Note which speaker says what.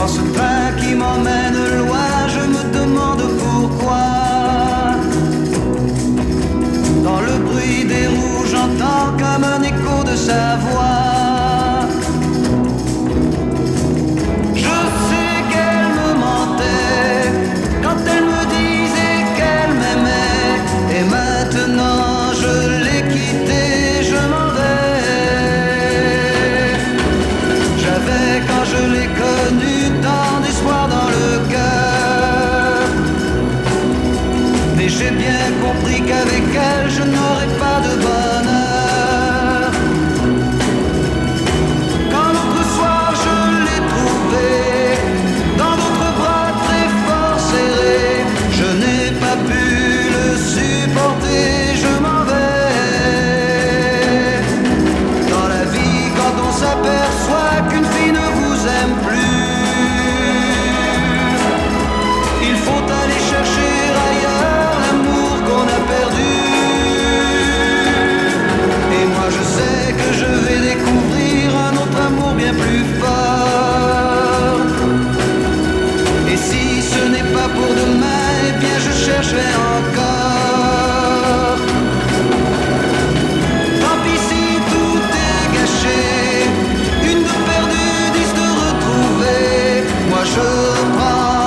Speaker 1: Dans ce train qui m'emmène loin, je me demande pourquoi. Dans le bruit des roues, j'entends comme un écho de sa voix. Je sais qu'elle me mentait quand elle me disait qu'elle m'aimait. Et maintenant, je l'ai quittée, je m'en vais. J'avais quand je l'ai connue. j'ai bien compris qu'avec elle, je n'aurais pas de bonheur. Quand l'autre soir, je l'ai trouvée, dans d'autres bras très fort serrés, je n'ai pas pu le supporter, je m'en vais. Dans la vie, quand on s'aperçoit qu'une fille ne vous aime plus, 奔